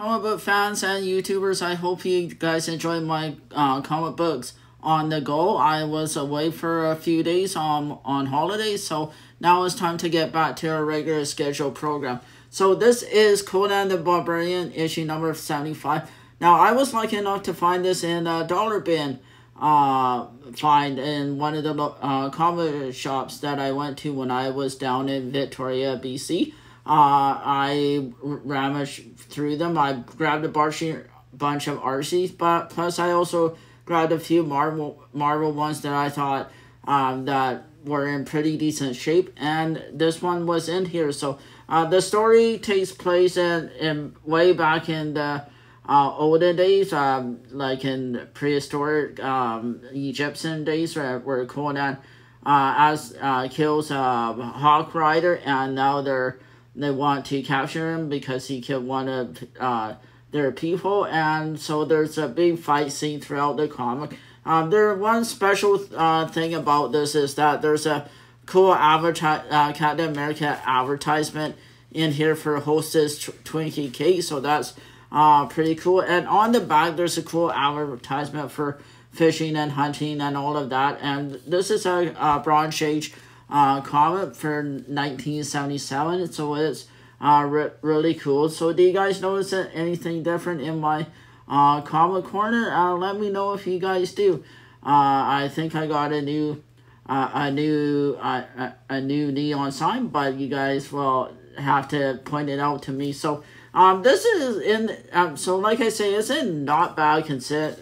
Comic book fans and YouTubers, I hope you guys enjoyed my uh, comic books on the go. I was away for a few days on, on holidays, so now it's time to get back to our regular scheduled program. So this is Conan the Barbarian, issue number 75. Now, I was lucky enough to find this in a dollar bin uh, find in one of the uh, comic shops that I went to when I was down in Victoria, BC. Uh, I rummaged through them. I grabbed a bunch of Archies, but plus I also grabbed a few Marvel Marvel ones that I thought um, that were in pretty decent shape, and this one was in here. So uh, the story takes place in, in way back in the uh, olden days, um, like in prehistoric um, Egyptian days, where, where Conan uh, as uh, kills uh, Hawk Rider, and now they're they want to capture him because he killed one of uh, their people, and so there's a big fight scene throughout the comic. Um, there one special uh, thing about this is that there's a cool advertise uh, Captain America advertisement in here for Hostess Twinkie Cake, so that's uh, pretty cool. And on the back, there's a cool advertisement for fishing and hunting and all of that. And this is a, a Bronze Age uh, comic for 1977. So it's uh, re really cool. So do you guys notice anything different in my uh, comic corner? Uh, let me know if you guys do. Uh, I think I got a new uh, a new uh, a, new neon sign, but you guys will have to point it out to me. So um, this is in um, so like I say, it's in not bad consi-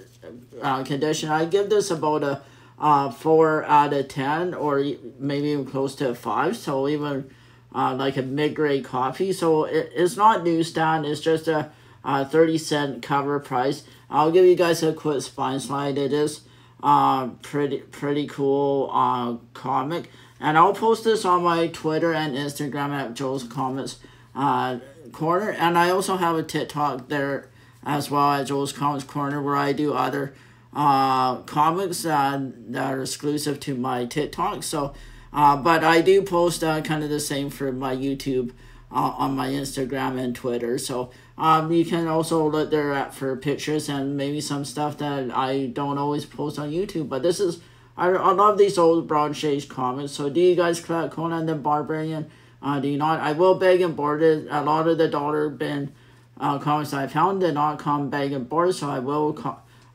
uh, condition. I give this about a uh, 4 out of 10 or maybe even close to 5 so even uh, like a mid-grade coffee. So it, it's not newsstand it's just a, a 30 cent cover price. I'll give you guys a quick spine slide. It is uh, pretty pretty cool uh, comic. And I'll post this on my Twitter and Instagram at Joel's Comics uh, Corner. And I also have a TikTok there as well at Joel's Comics Corner where I do other uh, comics uh, that are exclusive to my TikTok. So, uh, but I do post uh, kind of the same for my YouTube uh, on my Instagram and Twitter. So um, you can also look there at for pictures and maybe some stuff that I don't always post on YouTube. But this is I, I love these old Bronze Age comics. So do you guys collect Conan the Barbarian? Uh, do you not? I will beg and board it. A lot of the dollar bin uh, comics I found did not come bag and board, so I will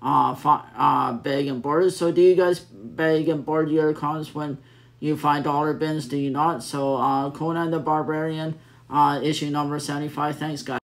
uh, uh, bag and board. So do you guys bag and board your accounts when you find dollar bins? Do you not? So uh, Conan the Barbarian, uh, issue number 75. Thanks, guys.